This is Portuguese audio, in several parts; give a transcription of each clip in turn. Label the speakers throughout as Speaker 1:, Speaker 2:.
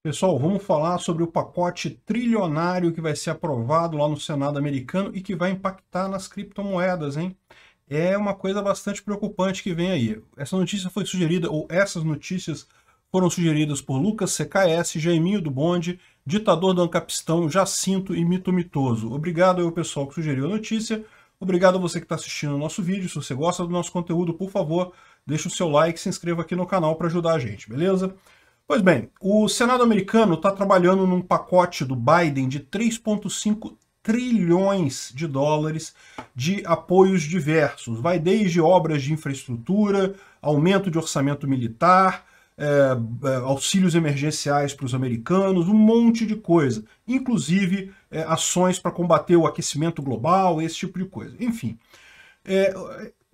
Speaker 1: Pessoal, vamos falar sobre o pacote trilionário que vai ser aprovado lá no Senado americano e que vai impactar nas criptomoedas, hein? É uma coisa bastante preocupante que vem aí. Essa notícia foi sugerida, ou essas notícias foram sugeridas por Lucas CKS, Jaiminho do Bonde, Ditador do Ancapistão, Jacinto e Mito Mitoso. Obrigado ao pessoal que sugeriu a notícia. Obrigado a você que está assistindo o nosso vídeo. Se você gosta do nosso conteúdo, por favor, deixe o seu like e se inscreva aqui no canal para ajudar a gente, beleza? Pois bem, o Senado americano está trabalhando num pacote do Biden de 3,5 trilhões de dólares de apoios diversos. Vai desde obras de infraestrutura, aumento de orçamento militar, é, é, auxílios emergenciais para os americanos, um monte de coisa. Inclusive é, ações para combater o aquecimento global, esse tipo de coisa. Enfim, é,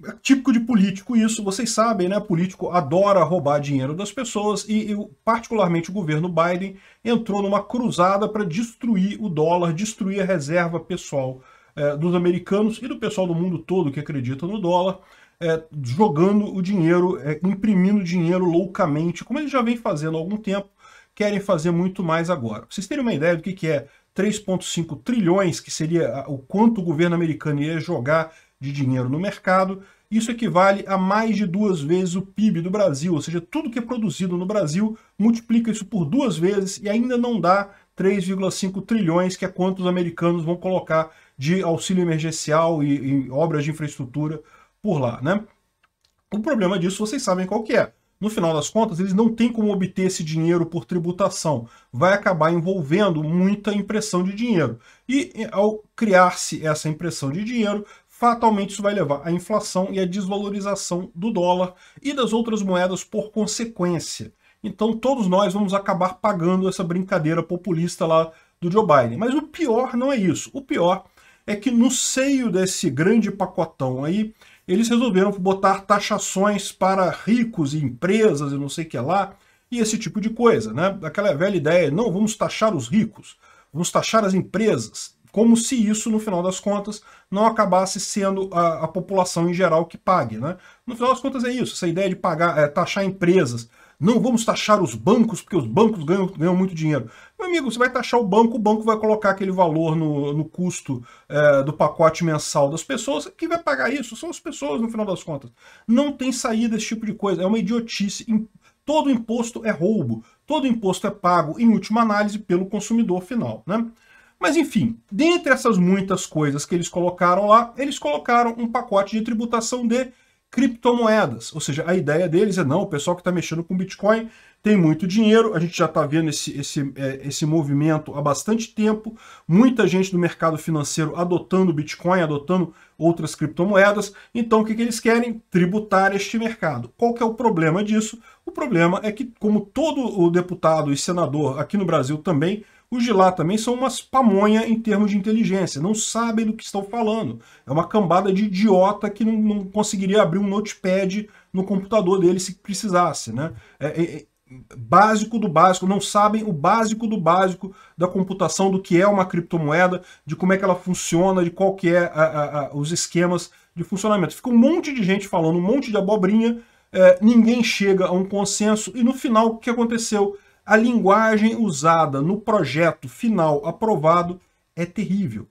Speaker 1: é típico de político isso, vocês sabem, né? Político adora roubar dinheiro das pessoas e, e particularmente o governo Biden entrou numa cruzada para destruir o dólar, destruir a reserva pessoal é, dos americanos e do pessoal do mundo todo que acredita no dólar, é, jogando o dinheiro, é, imprimindo dinheiro loucamente, como eles já vem fazendo há algum tempo, querem fazer muito mais agora. Vocês terem uma ideia do que, que é 3,5 trilhões, que seria o quanto o governo americano ia jogar de dinheiro no mercado, isso equivale a mais de duas vezes o PIB do Brasil, ou seja, tudo que é produzido no Brasil, multiplica isso por duas vezes e ainda não dá 3,5 trilhões, que é quanto os americanos vão colocar de auxílio emergencial e, e obras de infraestrutura por lá, né? O problema disso vocês sabem qual que é. No final das contas, eles não têm como obter esse dinheiro por tributação. Vai acabar envolvendo muita impressão de dinheiro. E ao criar-se essa impressão de dinheiro, fatalmente isso vai levar à inflação e à desvalorização do dólar e das outras moedas por consequência. Então todos nós vamos acabar pagando essa brincadeira populista lá do Joe Biden. Mas o pior não é isso. O pior é que no seio desse grande pacotão aí, eles resolveram botar taxações para ricos e empresas e não sei o que lá, e esse tipo de coisa, né? Aquela velha ideia, não, vamos taxar os ricos, vamos taxar as empresas como se isso, no final das contas, não acabasse sendo a, a, população em geral que pague. Né? No final das contas é isso, essa ideia de pagar, é, taxar empresas. Não vamos taxar os bancos, porque os bancos ganham, ganham muito dinheiro. Meu amigo, você vai taxar o banco, o banco vai colocar aquele valor no, no custo é, do pacote mensal das pessoas. Quem vai pagar isso são as pessoas, no final das contas. Não tem saída esse tipo de coisa, é uma idiotice. Todo imposto é roubo, todo imposto é pago, em última análise, pelo consumidor final. Né? Mas enfim, dentre essas muitas coisas que eles colocaram lá, eles colocaram um pacote de tributação de criptomoedas. Ou seja, a ideia deles é não, o pessoal que está mexendo com Bitcoin tem muito dinheiro, a gente já está vendo esse, esse, é, esse movimento há bastante tempo, muita gente do mercado financeiro adotando Bitcoin, adotando outras criptomoedas, então o que, que eles querem? Tributar este mercado. Qual que é o problema disso? O problema é que, como todo o deputado e senador aqui no Brasil também, os de lá também são umas pamonha em termos de inteligência, não sabem do que estão falando. É uma cambada de idiota que não, não conseguiria abrir um notepad no computador dele se precisasse. Né? É, é, é, básico do básico, não sabem o básico do básico da computação, do que é uma criptomoeda, de como é que ela funciona, de qual que é a, a, a, os esquemas de funcionamento. Fica um monte de gente falando, um monte de abobrinha, é, ninguém chega a um consenso, e no final o que aconteceu? A linguagem usada no projeto final aprovado é terrível.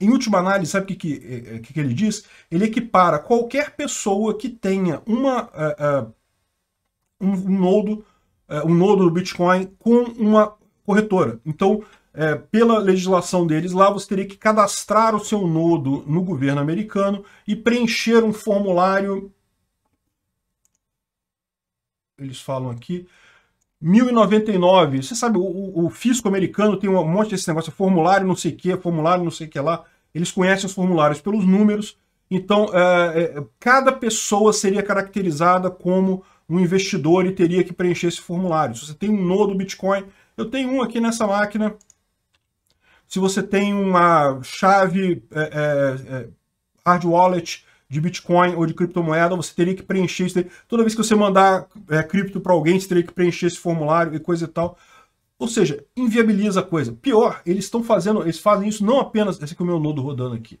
Speaker 1: Em última análise, sabe o que, que, é, que, que ele diz? Ele equipara qualquer pessoa que tenha uma, uh, uh, um, um, nodo, uh, um nodo do Bitcoin com uma corretora. Então, pela legislação deles lá, você teria que cadastrar o seu nodo no governo americano e preencher um formulário. Eles falam aqui, 1099, você sabe, o, o, fisco americano tem um monte desse negócio, formulário não sei o que, formulário não sei o que lá, eles conhecem os formulários pelos números, então é, é, cada pessoa seria caracterizada como um investidor e teria que preencher esse formulário. Se você tem um nodo Bitcoin, eu tenho um aqui nessa máquina, se você tem uma chave é, é, é hard wallet de Bitcoin ou de criptomoeda, você teria que preencher isso. Toda vez que você mandar é, cripto para alguém, você teria que preencher esse formulário e coisa e tal. Ou seja, inviabiliza a coisa. Pior, eles estão fazendo, eles fazem isso não apenas. Esse aqui é o meu nodo rodando aqui.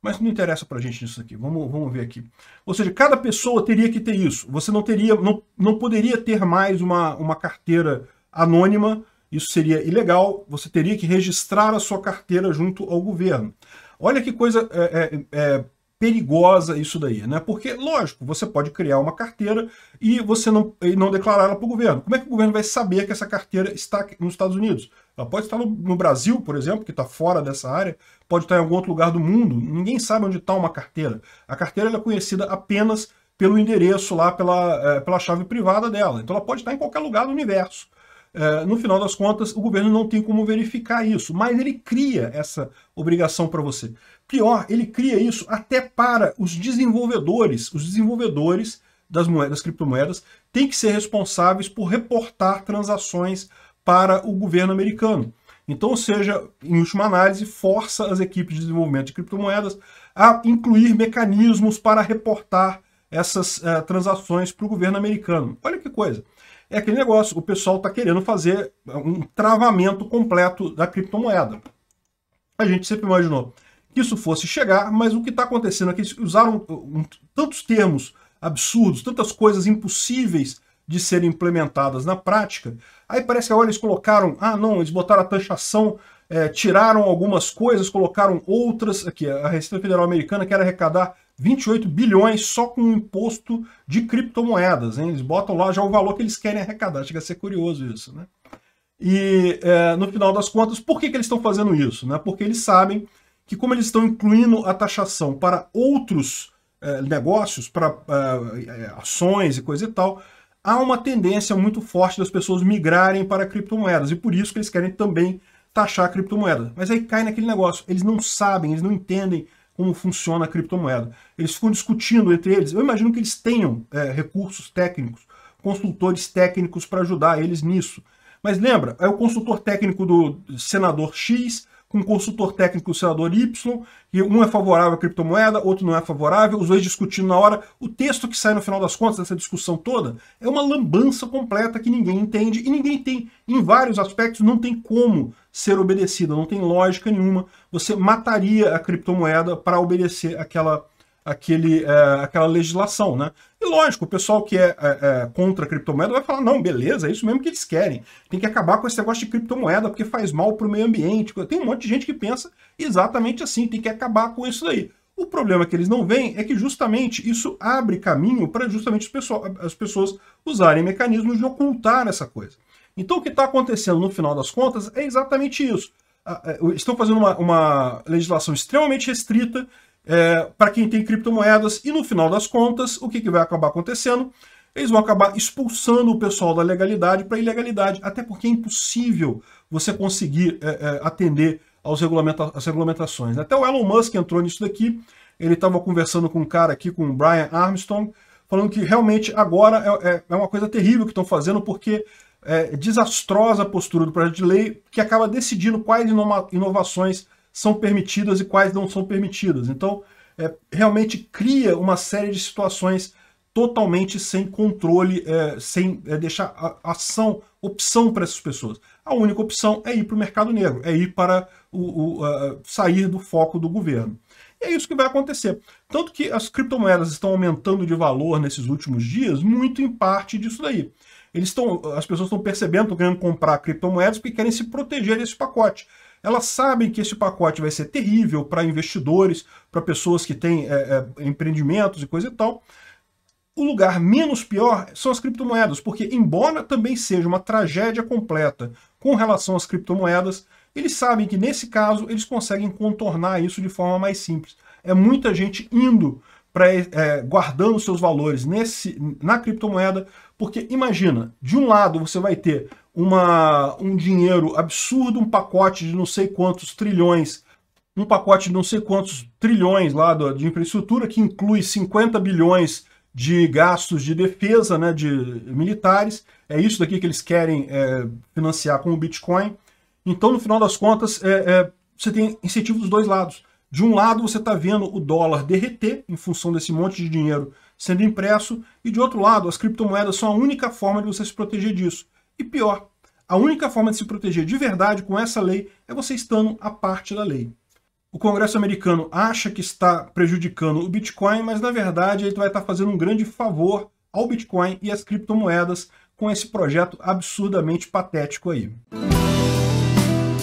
Speaker 1: Mas não interessa pra gente isso aqui. Vamos, vamos ver aqui. Ou seja, cada pessoa teria que ter isso. Você não teria, não, não poderia ter mais uma, uma carteira anônima Isso seria ilegal, você teria que registrar a sua carteira junto ao governo. Olha que coisa é, é, é perigosa isso daí, né? Porque, lógico, você pode criar uma carteira e você não, e não declarar ela para o governo. Como é que o governo vai saber que essa carteira está nos Estados Unidos? Ela pode estar no, no Brasil, por exemplo, que está fora dessa área, pode estar em algum outro lugar do mundo. Ninguém sabe onde está uma carteira. A carteira é conhecida apenas pelo endereço lá, pela, é, pela chave privada dela. Então ela pode estar em qualquer lugar do universo. É, no final das contas, o governo não tem como verificar isso, mas ele cria essa obrigação para você. Pior, ele cria isso até para os desenvolvedores. Os desenvolvedores das moedas, das criptomoedas, têm que ser responsáveis por reportar transações para o governo americano. Então, ou seja, em última análise, força as equipes de desenvolvimento de criptomoedas a incluir mecanismos para reportar essas uh, transações para o governo americano. Olha que coisa. É aquele negócio, o pessoal está querendo fazer um travamento completo da criptomoeda. A gente sempre imaginou que isso fosse chegar, mas o que está acontecendo é que eles usaram um, tantos termos absurdos, tantas coisas impossíveis de serem implementadas na prática. Aí parece que agora eles colocaram, ah não, eles botaram a taxação, é, tiraram algumas coisas, colocaram outras, aqui, a Receita Federal Americana quer arrecadar 28 bilhões só com o imposto de criptomoedas, hein? eles botam lá já o valor que eles querem arrecadar, chega a ser curioso isso, né? E é, no final das contas, por que, que eles estão fazendo isso? Né? Porque eles sabem que como eles estão incluindo a taxação para outros eh, negócios, para eh, ações e coisa e tal, há uma tendência muito forte das pessoas migrarem para criptomoedas, e por isso que eles querem também taxar a criptomoeda. Mas aí cai naquele negócio, eles não sabem, eles não entendem como funciona a criptomoeda. Eles ficam discutindo entre eles. Eu imagino que eles tenham é, recursos técnicos, consultores técnicos para ajudar eles nisso. Mas lembra, é o consultor técnico do senador X, com um consultor técnico do senador Y, e um é favorável à criptomoeda, outro não é favorável, os dois discutindo na hora. O texto que sai no final das contas dessa discussão toda é uma lambança completa que ninguém entende e ninguém tem, em vários aspectos, não tem como ser obedecida, não tem lógica nenhuma. Você mataria a criptomoeda para obedecer aquela aquele, é, aquela legislação, né? Lógico, o pessoal que é, é, é, contra a criptomoeda vai falar, não, beleza, é isso mesmo que eles querem. Tem que acabar com esse negócio de criptomoeda porque faz mal para o meio ambiente. Tem um monte de gente que pensa exatamente assim, tem que acabar com isso daí. O problema que eles não veem é que justamente isso abre caminho para justamente as pessoas, as pessoas usarem mecanismos de ocultar essa coisa. Então o que está acontecendo no final das contas é exatamente isso. Estão fazendo uma, uma legislação extremamente restrita é, para quem tem criptomoedas, e no final das contas, o que, que vai acabar acontecendo? Eles vão acabar expulsando o pessoal da legalidade para ilegalidade, até porque é impossível você conseguir é, é, atender aos regulamenta às regulamentações. Até o Elon Musk entrou nisso daqui, ele estava conversando com um cara aqui, com o Brian Armstrong, falando que realmente agora é, é, é uma coisa terrível que estão fazendo, porque é desastrosa a postura do projeto de lei, que acaba decidindo quais inovações são permitidas e quais não são permitidas. Então, é, realmente cria uma série de situações totalmente sem controle, é, sem é, deixar ação, opção para essas pessoas. A única opção é ir para o mercado negro, é ir para o, o sair do foco do governo. E é isso que vai acontecer. Tanto que as criptomoedas estão aumentando de valor nesses últimos dias, muito em parte disso daí. Eles estão, as pessoas estão percebendo, estão querendo comprar criptomoedas porque querem se proteger desse pacote elas sabem que esse pacote vai ser terrível para investidores, para pessoas que têm é, é, empreendimentos e coisa e tal. O lugar menos pior são as criptomoedas, porque embora também seja uma tragédia completa com relação às criptomoedas, eles sabem que nesse caso eles conseguem contornar isso de forma mais simples. É muita gente indo para é, guardando seus valores nesse, na criptomoeda, porque imagina, de um lado você vai ter uma, um dinheiro absurdo, um pacote de não sei quantos trilhões, um pacote de não sei quantos trilhões lá do, de infraestrutura, que inclui 50 bilhões de gastos de defesa né, de militares. É isso daqui que eles querem é, financiar com o Bitcoin. Então, no final das contas, é, é, você tem incentivo dos dois lados. De um lado, você está vendo o dólar derreter em função desse monte de dinheiro sendo impresso, e de outro lado, as criptomoedas são a única forma de você se proteger disso. E pior, a única forma de se proteger de verdade com essa lei é você estando a parte da lei. O Congresso americano acha que está prejudicando o Bitcoin, mas na verdade ele vai estar fazendo um grande favor ao Bitcoin e às criptomoedas com esse projeto absurdamente patético aí.